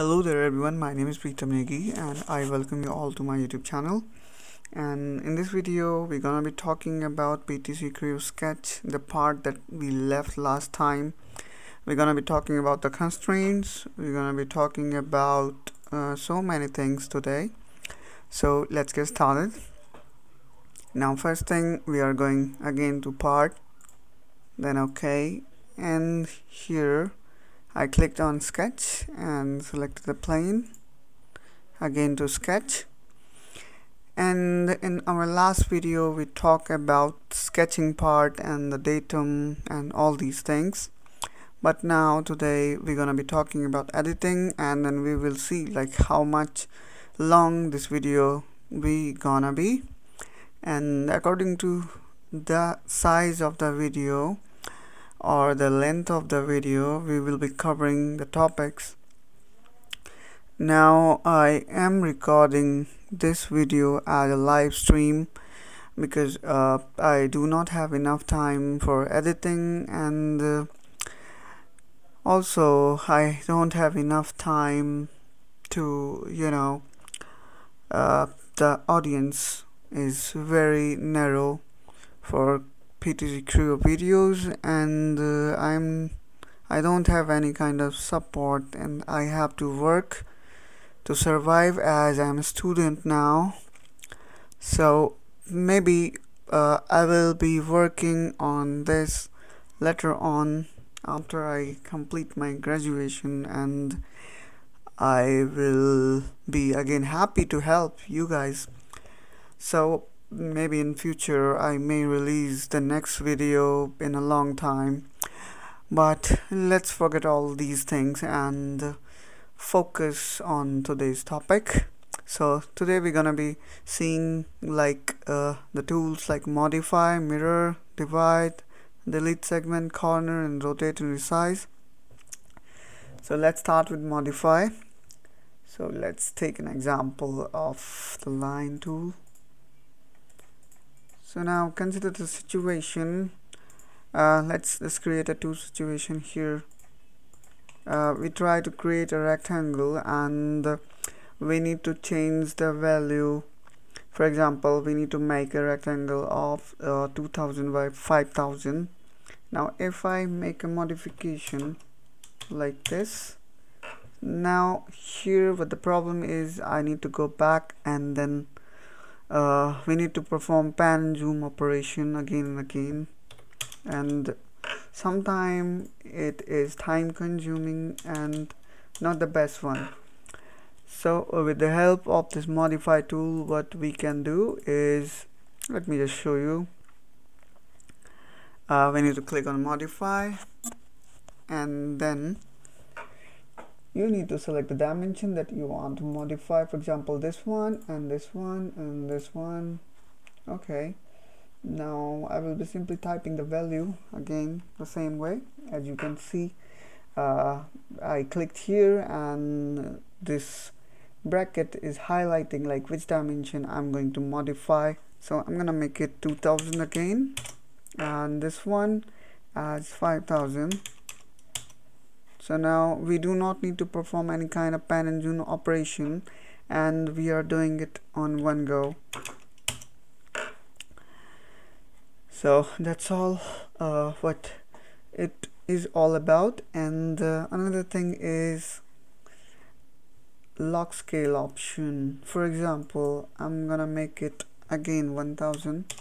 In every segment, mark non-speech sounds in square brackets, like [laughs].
Hello there everyone, my name is Pritam Negi and I welcome you all to my YouTube channel and in this video we're gonna be talking about PTC Creo Sketch, the part that we left last time. We're gonna be talking about the constraints, we're gonna be talking about uh, so many things today. So let's get started. Now first thing we are going again to part, then OK and here I clicked on sketch and selected the plane. Again to sketch. And in our last video we talked about sketching part and the datum and all these things. But now today we're gonna be talking about editing and then we will see like how much long this video we gonna be. And according to the size of the video or the length of the video we will be covering the topics. Now I am recording this video as a live stream because uh, I do not have enough time for editing and uh, also I don't have enough time to you know uh, the audience is very narrow for PTC Creo videos and uh, I'm I don't have any kind of support and I have to work to survive as I'm a student now. So maybe uh, I will be working on this later on after I complete my graduation and I will be again happy to help you guys. So maybe in future I may release the next video in a long time. But let's forget all these things and focus on today's topic. So today we're gonna be seeing like uh, the tools like modify mirror divide delete segment corner and rotate and resize. So let's start with modify. So let's take an example of the line tool so now consider the situation. Uh, let's let's create a two situation here. Uh, we try to create a rectangle and we need to change the value. For example we need to make a rectangle of uh, 2000 by 5000 now if I make a modification like this now here what the problem is I need to go back and then uh, we need to perform pan zoom operation again and again. And sometimes it is time consuming and not the best one. So uh, with the help of this modify tool what we can do is let me just show you. Uh, we need to click on modify and then you need to select the dimension that you want to modify for example this one and this one and this one. Okay. Now I will be simply typing the value again the same way. As you can see uh, I clicked here and this bracket is highlighting like which dimension I'm going to modify. So I'm gonna make it 2000 again. And this one as 5000 so now we do not need to perform any kind of pan and zoom operation and we are doing it on one go. So that's all uh, what it is all about. And uh, another thing is lock scale option. For example I'm gonna make it again 1000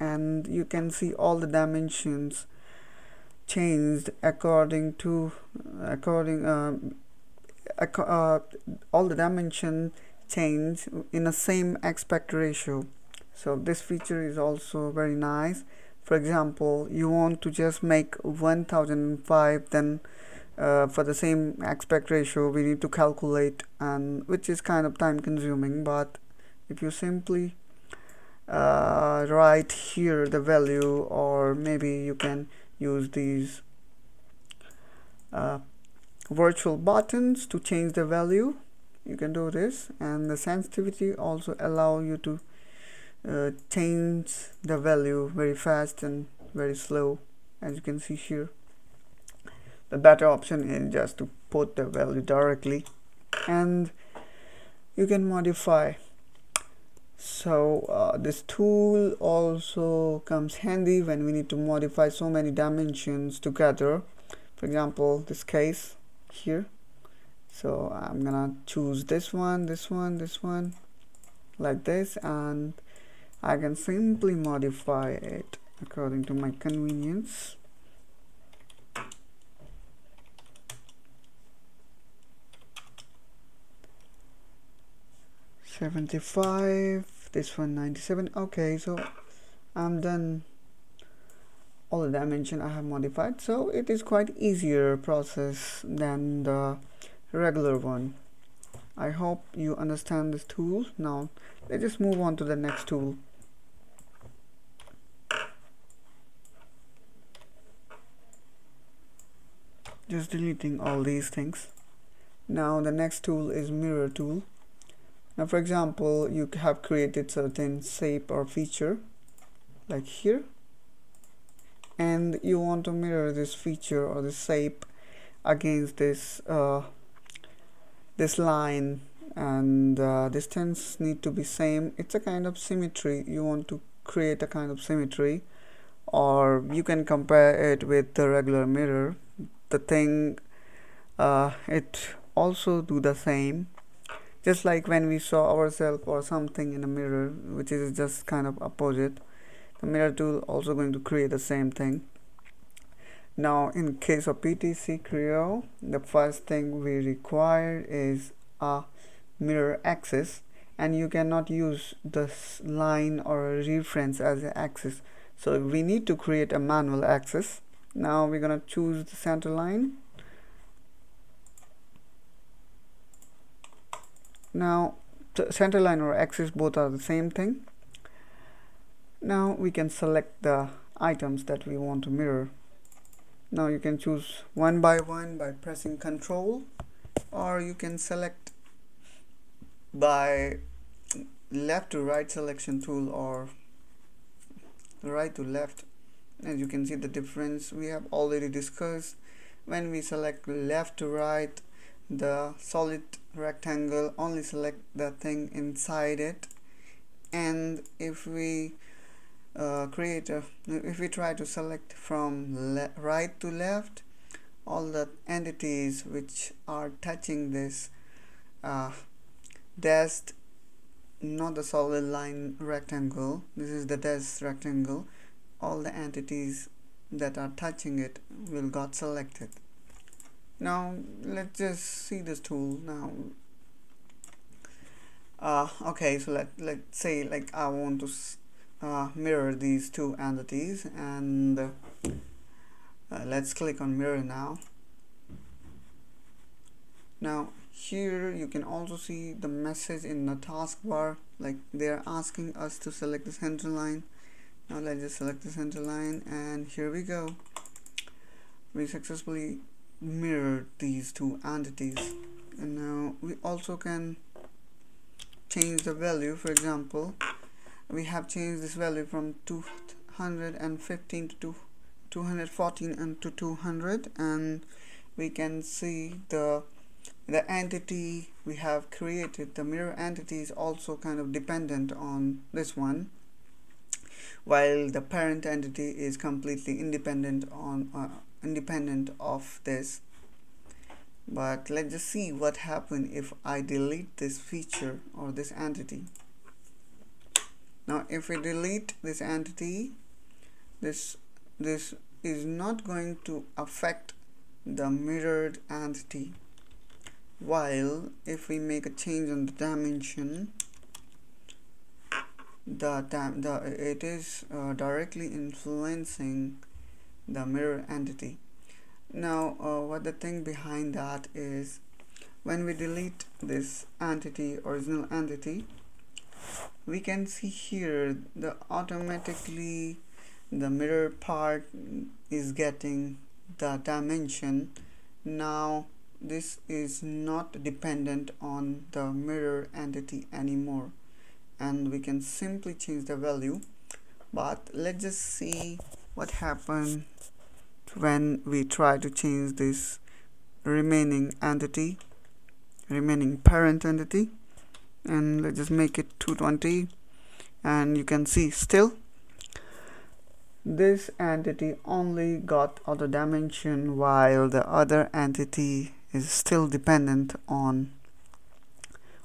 and you can see all the dimensions changed according to according uh, uh, all the dimension change in the same aspect ratio. So this feature is also very nice. For example you want to just make 1005 then uh, for the same aspect ratio we need to calculate and which is kind of time consuming but if you simply uh, write here the value or maybe you can use these uh, virtual buttons to change the value. You can do this. And the sensitivity also allow you to uh, change the value very fast and very slow as you can see here. The better option is just to put the value directly. And you can modify so uh, this tool also comes handy when we need to modify so many dimensions together. For example this case here. So I'm gonna choose this one this one this one like this and I can simply modify it according to my convenience 75 this one 97 okay so I'm done. All the dimension I have modified so it is quite easier process than the regular one. I hope you understand this tool. Now let's just move on to the next tool. Just deleting all these things. Now the next tool is mirror tool now for example you have created certain shape or feature like here and you want to mirror this feature or the shape against this uh, this line and uh, distance need to be same. It's a kind of symmetry. You want to create a kind of symmetry or you can compare it with the regular mirror. The thing uh, it also do the same just like when we saw ourselves or something in a mirror which is just kind of opposite the mirror tool also going to create the same thing. Now in case of PTC Creo the first thing we require is a mirror axis and you cannot use this line or reference as an axis. So we need to create a manual axis. Now we're gonna choose the center line now center line or axis both are the same thing. Now we can select the items that we want to mirror. Now you can choose one by one by pressing control or you can select by left to right selection tool or right to left. As you can see the difference we have already discussed. When we select left to right the solid rectangle only select the thing inside it. And if we uh, create a if we try to select from right to left all the entities which are touching this uh, dashed not the solid line rectangle this is the dashed rectangle all the entities that are touching it will got selected now let's just see this tool now. Uh, okay so let let's say like I want to uh, mirror these two entities and uh, let's click on mirror now. Now here you can also see the message in the taskbar like they're asking us to select the center line. Now let's just select the center line and here we go. We successfully mirrored these two entities. And now we also can change the value. For example we have changed this value from 215 to 214 and to 200 and we can see the the entity we have created. The mirror entity is also kind of dependent on this one while the parent entity is completely independent on uh, independent of this. But let's just see what happens if I delete this feature or this entity. Now if we delete this entity this this is not going to affect the mirrored entity. While if we make a change on the dimension the, the it is uh, directly influencing the mirror entity. Now uh, what the thing behind that is when we delete this entity original entity we can see here the automatically the mirror part is getting the dimension. Now this is not dependent on the mirror entity anymore. And we can simply change the value. But let's just see what happened when we try to change this remaining entity remaining parent entity. And let's just make it 220 and you can see still this entity only got auto dimension while the other entity is still dependent on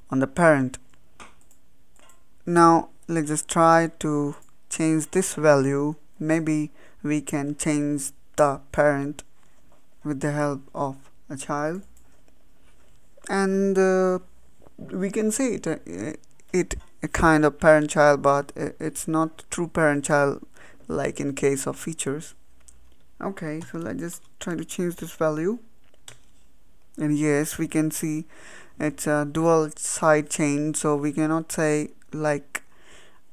on the parent. Now let's just try to change this value. Maybe we can change the parent with the help of a child. And uh, we can say it, uh, it a kind of parent child but it's not true parent child like in case of features. Okay so let's just try to change this value. And yes we can see it's a dual side chain so we cannot say like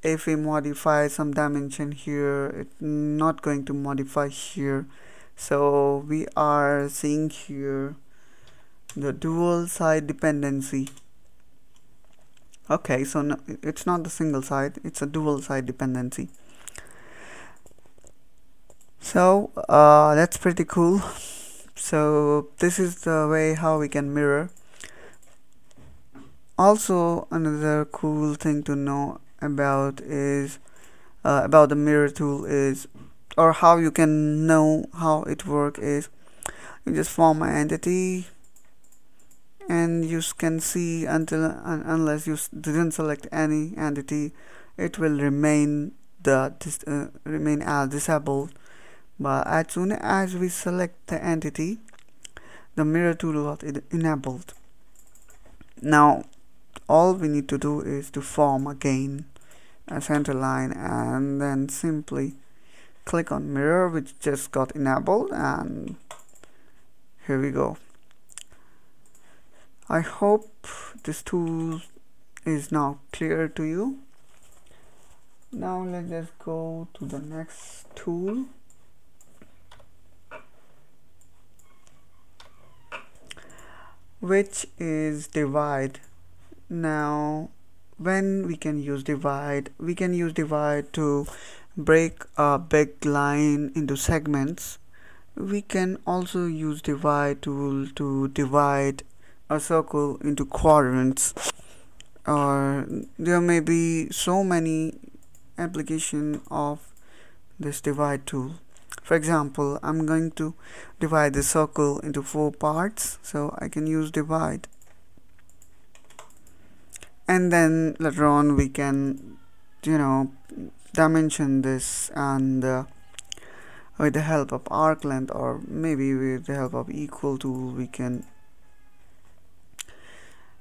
if we modify some dimension here it's not going to modify here. So we are seeing here the dual side dependency. Okay so no, it's not the single side it's a dual side dependency. So uh, that's pretty cool. So this is the way how we can mirror. Also another cool thing to know about is uh, about the mirror tool is or how you can know how it work is you just form an entity and you can see until un unless you didn't select any entity it will remain the uh, remain as disabled. But as soon as we select the entity the mirror tool was enabled. Now all we need to do is to form again a center line and then simply click on mirror which just got enabled and here we go. I hope this tool is now clear to you. Now let's just go to the next tool. Which is divide. Now when we can use divide we can use divide to break a big line into segments. We can also use divide tool to divide a circle into quadrants. Or there may be so many application of this divide tool. For example I'm going to divide the circle into four parts so I can use divide and then later on we can you know dimension this and uh, with the help of arc length or maybe with the help of equal tool we can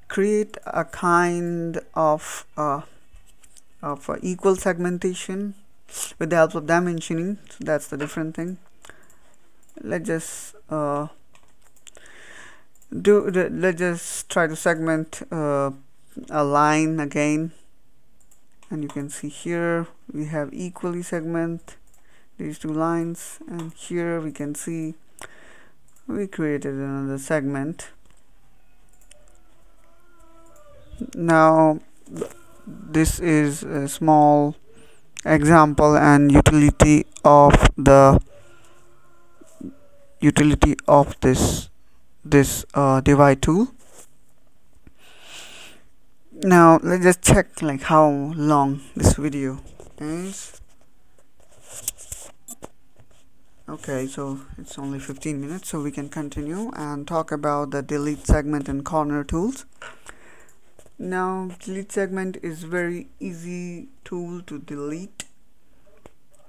create a kind of uh, of uh, equal segmentation with the help of dimensioning. So that's the different thing. Let's just uh, do let's just try to segment uh, a line again. And you can see here we have equally segment these two lines. And here we can see we created another segment. Now this is a small example and utility of the utility of this this uh, divide tool now let's just check like how long this video is okay so it's only 15 minutes so we can continue and talk about the delete segment and corner tools. Now delete segment is very easy tool to delete.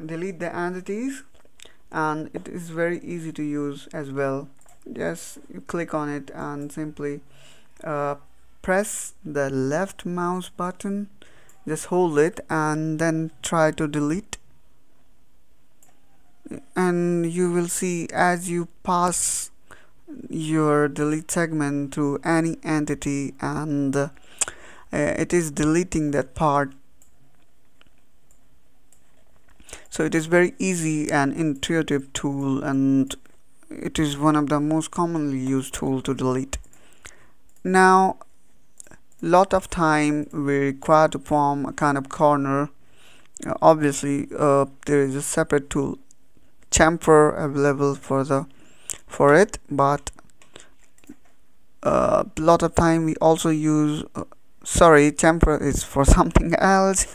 Delete the entities and it is very easy to use as well. Just click on it and simply uh, press the left mouse button just hold it and then try to delete. And you will see as you pass your delete segment to any entity and uh, it is deleting that part. So it is very easy and intuitive tool and it is one of the most commonly used tool to delete. Now lot of time we require to form a kind of corner. Uh, obviously uh, there is a separate tool chamfer available for the for it but a uh, lot of time we also use uh, sorry chamfer is for [laughs] something else.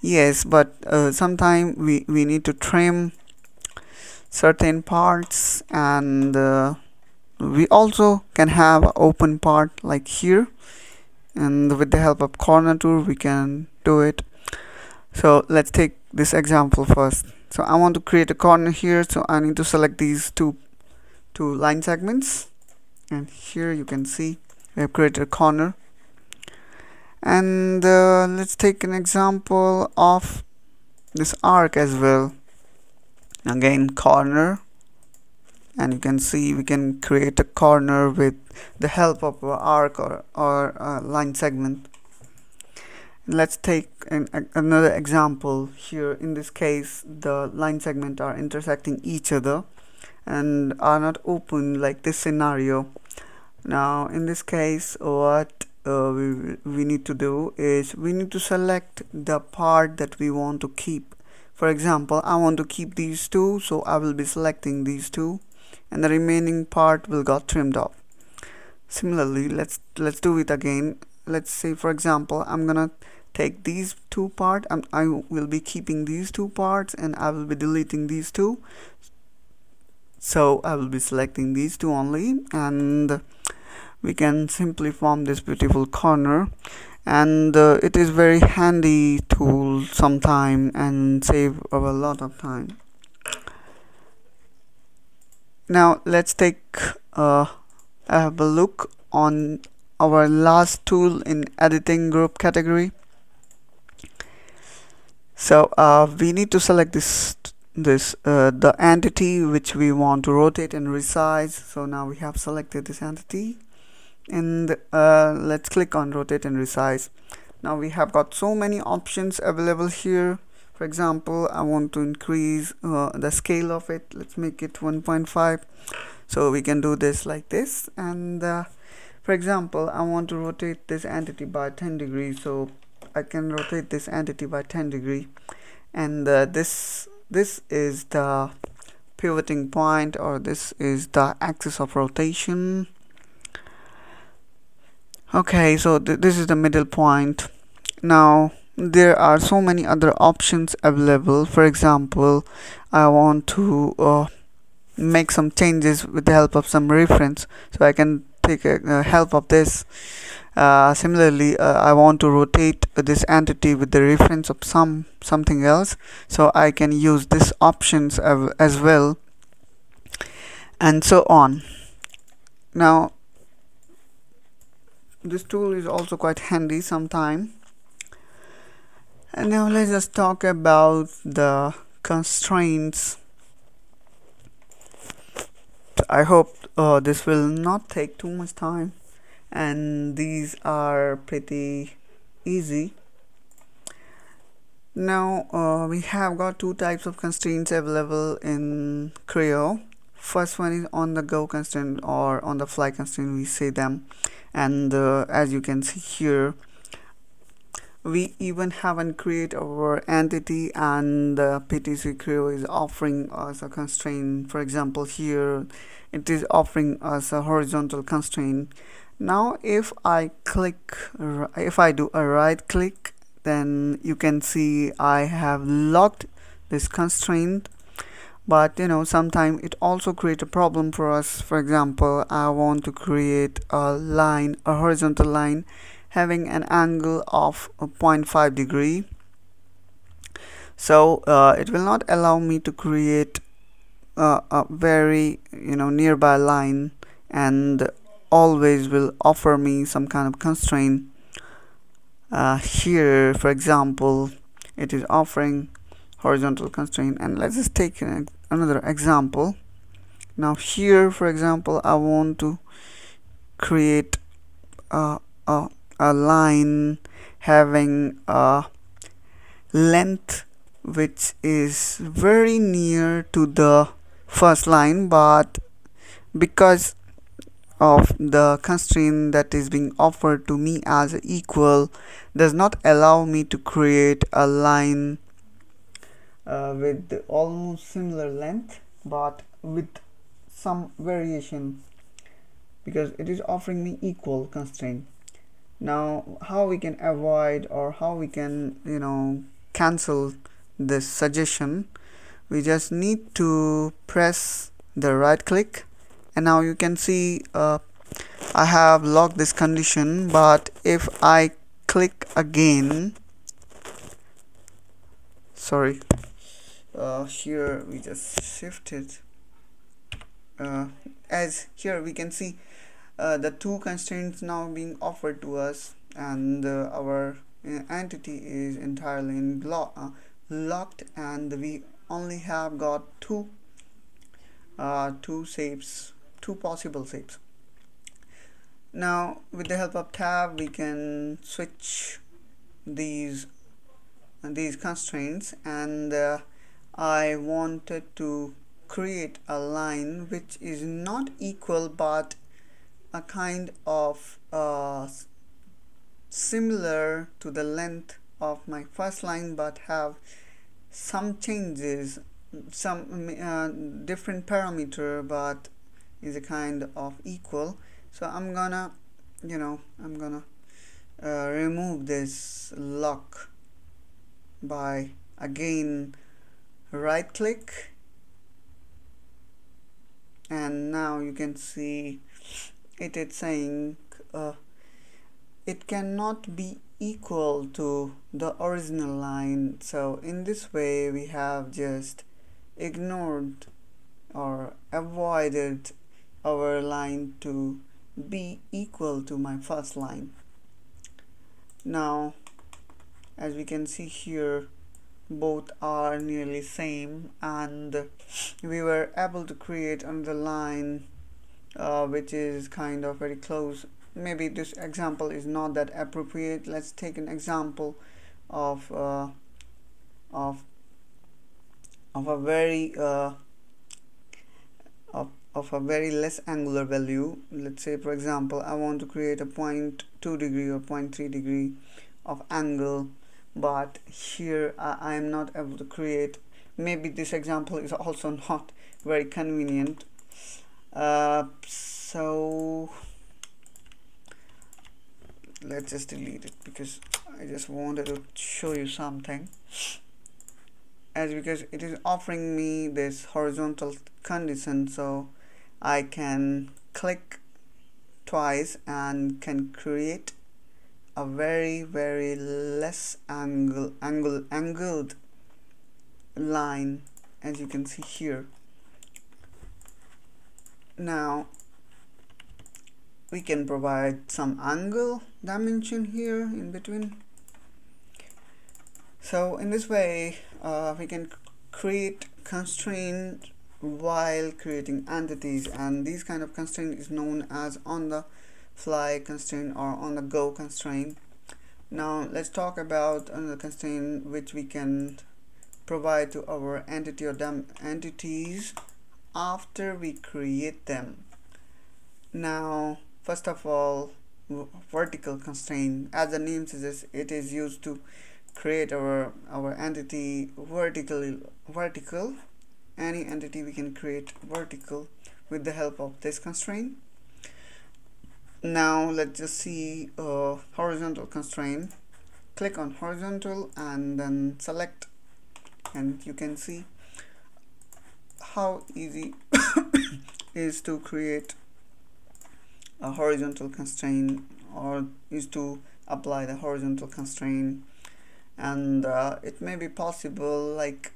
Yes but uh, sometime we we need to trim certain parts and uh, we also can have open part like here and with the help of corner tool we can do it. So let's take this example first. So I want to create a corner here. So I need to select these two two line segments. And here you can see we have created a corner. And uh, let's take an example of this arc as well. Again corner and you can see we can create a corner with the help of our arc or, or line segment. Let's take an, another example here. In this case the line segment are intersecting each other and are not open like this scenario. Now in this case what uh, we, we need to do is we need to select the part that we want to keep. For example I want to keep these two so I will be selecting these two and the remaining part will got trimmed off. Similarly let's let's do it again. Let's say for example I'm gonna take these two part I'm, I will be keeping these two parts and I will be deleting these two. So I will be selecting these two only and we can simply form this beautiful corner. And uh, it is very handy tool sometime and save a lot of time now let's take uh, have a look on our last tool in editing group category. So uh, we need to select this this uh, the entity which we want to rotate and resize. So now we have selected this entity. And uh, let's click on rotate and resize. Now we have got so many options available here for example I want to increase uh, the scale of it. Let's make it 1.5 so we can do this like this. And uh, for example I want to rotate this entity by 10 degrees. So I can rotate this entity by 10 degree. And uh, this this is the pivoting point or this is the axis of rotation. Okay so th this is the middle point. Now there are so many other options available. For example I want to uh, make some changes with the help of some reference so I can take a, a help of this. Uh, similarly uh, I want to rotate this entity with the reference of some something else so I can use this options as well and so on. Now this tool is also quite handy sometime and now let's just talk about the constraints. I hope uh, this will not take too much time and these are pretty easy. Now uh, we have got two types of constraints available in Creo. First one is on the go constraint or on the fly constraint we say them. And uh, as you can see here we even haven't created our entity and uh, PTC Creo is offering us a constraint. For example here it is offering us a horizontal constraint. Now if I click if I do a right click then you can see I have locked this constraint. But you know sometimes it also create a problem for us. For example I want to create a line a horizontal line having an angle of 0.5 degree. So uh, it will not allow me to create uh, a very you know nearby line and always will offer me some kind of constraint. Uh, here for example it is offering horizontal constraint and let's just take an, another example. Now here for example I want to create a, a, a line having a length which is very near to the first line but because of the constraint that is being offered to me as equal does not allow me to create a line uh, with almost similar length but with some variation. Because it is offering me equal constraint now how we can avoid or how we can you know cancel this suggestion we just need to press the right click. And now you can see uh, I have locked this condition but if I click again sorry uh, here we just shifted uh, as here we can see uh, the two constraints now being offered to us and uh, our uh, entity is entirely in uh, locked and we only have got two uh, two shapes two possible shapes. Now with the help of tab we can switch these these constraints and I wanted to create a line which is not equal but a kind of uh, similar to the length of my first line but have some changes some uh, different parameter but is a kind of equal. So I'm gonna you know I'm gonna uh, remove this lock by again right click. And now you can see it is saying uh, it cannot be equal to the original line. So in this way we have just ignored or avoided our line to be equal to my first line. Now as we can see here both are nearly same and we were able to create another line uh, which is kind of very close. Maybe this example is not that appropriate. Let's take an example of uh, of of a very uh, of, of a very less angular value. Let's say for example I want to create a 0.2 degree or 0.3 degree of angle but here I am not able to create. Maybe this example is also [laughs] not very convenient uh, so let's just delete it because I just wanted to show you something. As because it is offering me this horizontal condition so I can click twice and can create a very very less angle angle angled line as you can see here now we can provide some angle dimension here in between. So in this way uh, we can create constraint while creating entities and these kind of constraint is known as on the fly constraint or on the go constraint. Now let's talk about another constraint which we can provide to our entity or entities after we create them. Now first of all vertical constraint. As the name suggests it is used to create our our entity vertically vertical. Any entity we can create vertical with the help of this constraint. Now let's just see a horizontal constraint. Click on horizontal and then select and you can see how easy [coughs] is to create a horizontal constraint or is to apply the horizontal constraint. And uh, it may be possible like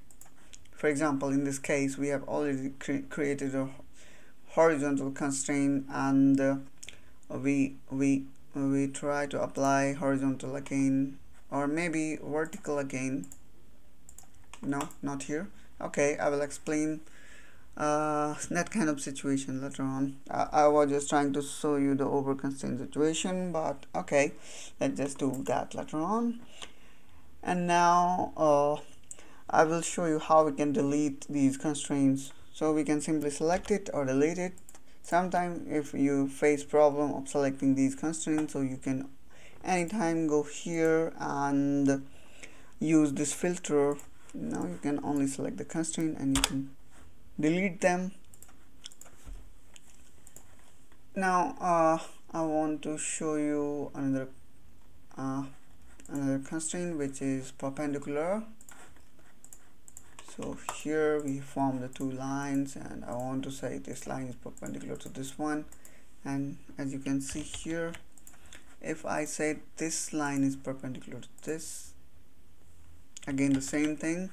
for example in this case we have already cre created a horizontal constraint and uh, we we we try to apply horizontal again or maybe vertical again. No not here. Okay I will explain uh, that kind of situation later on. I, I was just trying to show you the over constraint situation but okay let's just do that later on. And now uh, I will show you how we can delete these constraints. So we can simply select it or delete it. Sometimes if you face problem of selecting these constraints so you can anytime go here and use this filter. Now you can only select the constraint and you can delete them. Now uh, I want to show you another uh, another constraint which is perpendicular. So here we form the two lines and I want to say this line is perpendicular to this one. And as you can see here if I say this line is perpendicular to this again the same thing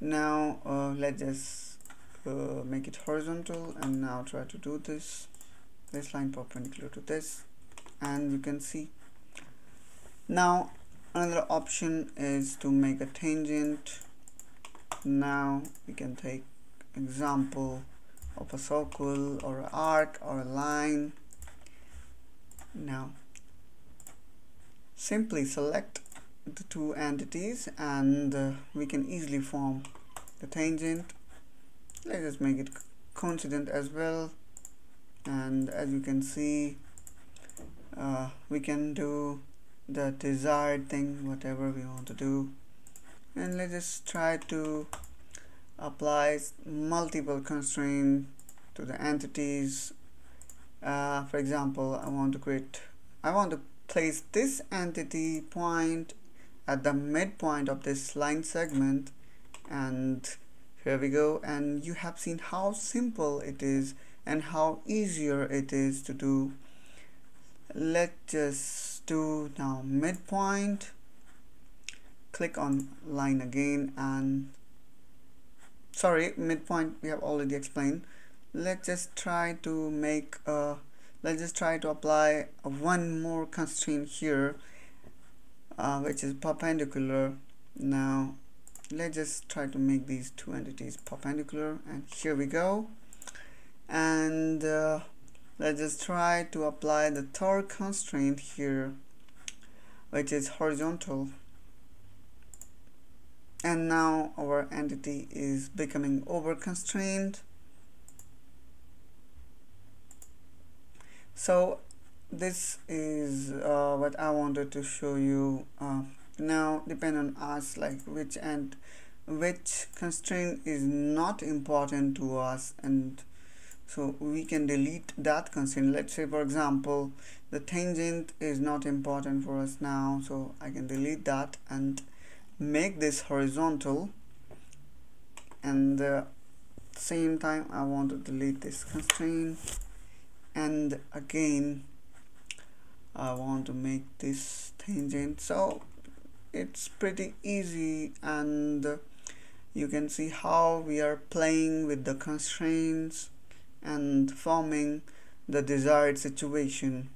now uh, let's just uh, make it horizontal and now try to do this this line perpendicular to this and you can see. Now another option is to make a tangent. Now we can take example of a circle or an arc or a line. Now simply select the two entities and uh, we can easily form the tangent. Let's just make it coincident as well. And as you can see uh, we can do the desired thing whatever we want to do. And let's just try to apply multiple constraints to the entities. Uh, for example I want to create I want to place this entity point at the midpoint of this line segment and here we go and you have seen how simple it is and how easier it is to do. Let's just do now midpoint. Click on line again and sorry midpoint we have already explained. Let's just try to make a let's just try to apply one more constraint here uh, which is perpendicular. Now let's just try to make these two entities perpendicular. And here we go. And uh, let's just try to apply the third constraint here which is horizontal. And now our entity is becoming over constrained so this is uh, what I wanted to show you uh, now depend on us like which and which constraint is not important to us and so we can delete that constraint. Let's say for example the tangent is not important for us now so I can delete that and make this horizontal. And uh, same time I want to delete this constraint. And again I want to make this tangent. So it's pretty easy and you can see how we are playing with the constraints and forming the desired situation.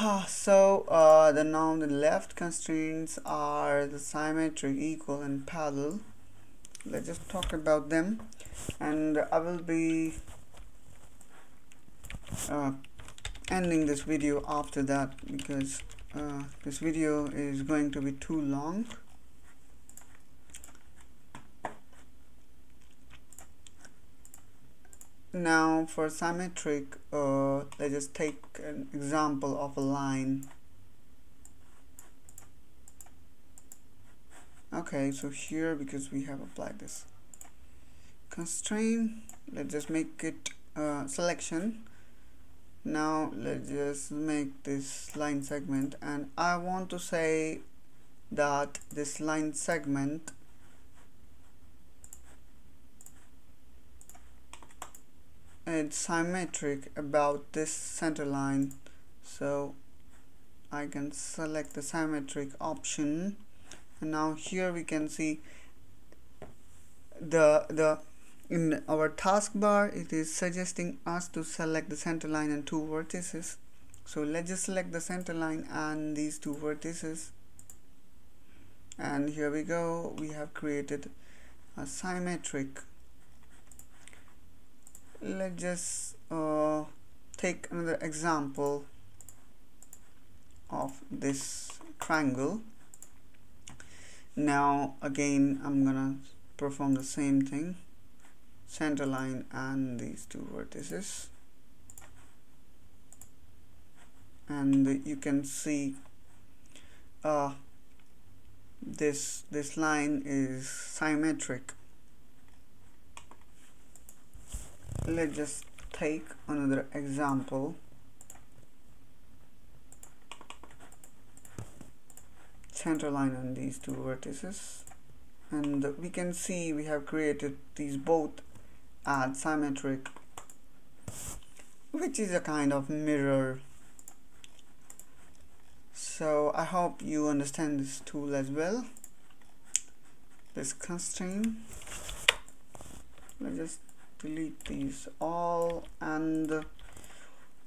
[sighs] So uh, the now the left constraints are the symmetric equal and parallel. Let's just talk about them. And I will be uh, ending this video after that because uh, this video is going to be too long. Now for symmetric uh, let's just take an example of a line. Okay so here because we have applied this constraint let's just make it uh, selection now let's just make this line segment and I want to say that this line segment it's symmetric about this center line. So I can select the symmetric option. And now here we can see the the in our taskbar it is suggesting us to select the center line and two vertices. So let's just select the center line and these two vertices. And here we go. We have created a symmetric. Let's just uh, take another example of this triangle. Now again I'm gonna perform the same thing center line and these two vertices. And you can see uh, this this line is symmetric. Let's just take another example. Center line on these two vertices. And we can see we have created these both as symmetric which is a kind of mirror. So I hope you understand this tool as well. This constraint. Let's just delete these all and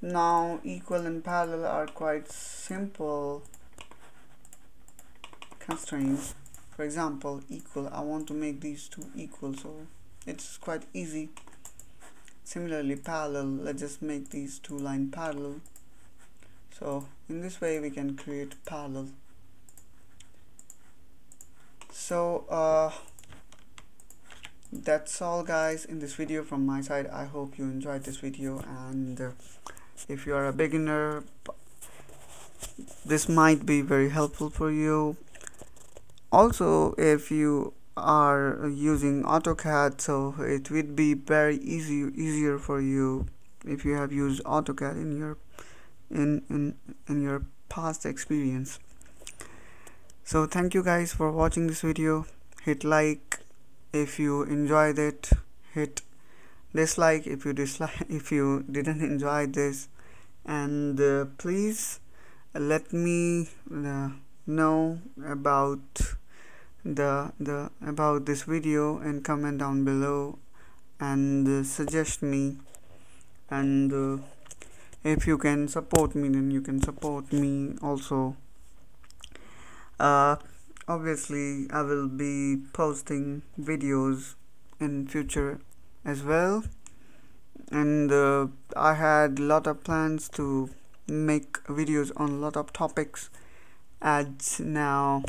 now equal and parallel are quite simple constraints. For example equal. I want to make these two equal so it's quite easy. Similarly parallel let's just make these two line parallel. So in this way we can create parallel. So uh, that's all guys in this video from my side. I hope you enjoyed this video and uh, if you are a beginner this might be very helpful for you. Also if you are using AutoCAD so it would be very easy easier for you if you have used AutoCAD in your in in in your past experience. So thank you guys for watching this video. Hit like if you enjoyed it. Hit dislike if you dislike [laughs] if you didn't enjoy this. And uh, please let me uh, know about the the about this video and comment down below and uh, suggest me. And uh, if you can support me then you can support me also. Uh, obviously I will be posting videos in future as well. And uh, I had a lot of plans to make videos on a lot of topics. As now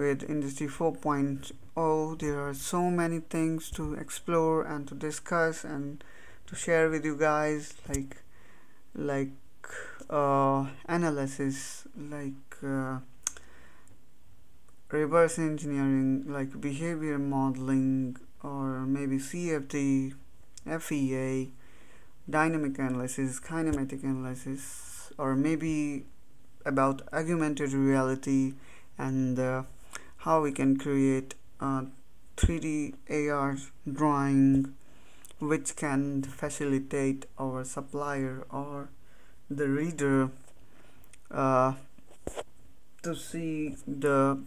with industry 4.0 there are so many things to explore and to discuss and to share with you guys like like uh, analysis like uh, reverse engineering like behavior modeling or maybe CFD FEA dynamic analysis kinematic analysis or maybe about augmented reality and uh, how we can create a 3D AR drawing which can facilitate our supplier or the reader uh, to see the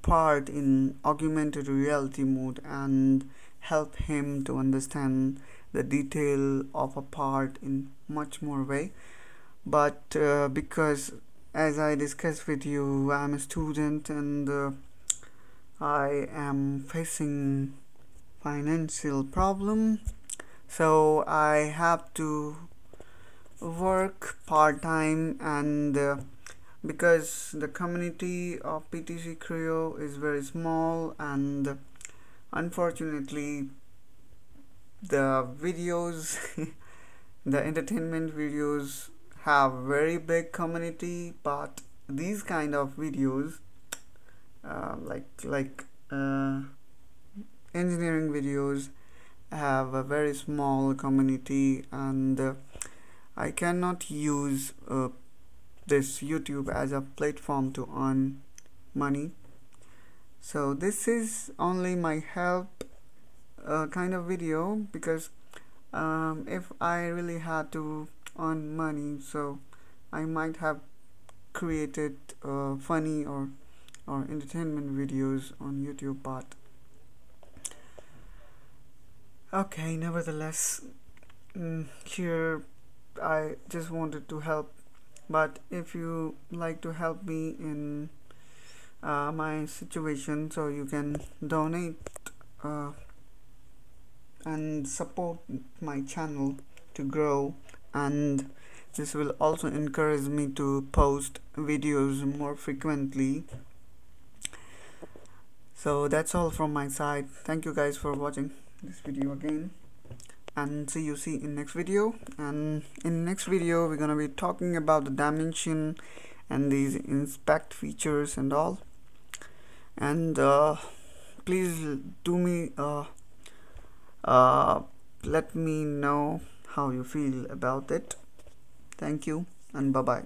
part in augmented reality mode and help him to understand the detail of a part in much more way. But uh, because as I discussed with you I'm a student and uh, I am facing financial problem so I have to work part-time and uh, because the community of PTC Creo is very small and unfortunately the videos [laughs] the entertainment videos have very big community but these kind of videos uh, like like uh, engineering videos have a very small community and uh, I cannot use uh, this YouTube as a platform to earn money. So this is only my help uh, kind of video because um, if I really had to earn money so I might have created uh, funny or or entertainment videos on YouTube but okay nevertheless mm, here I just wanted to help but if you like to help me in uh, my situation so you can donate uh, and support my channel to grow and this will also encourage me to post videos more frequently so that's all from my side. Thank you guys for watching this video again. And see you see in next video. And in next video we're gonna be talking about the dimension and these inspect features and all. And uh, please do me uh, uh, let me know how you feel about it. Thank you and bye bye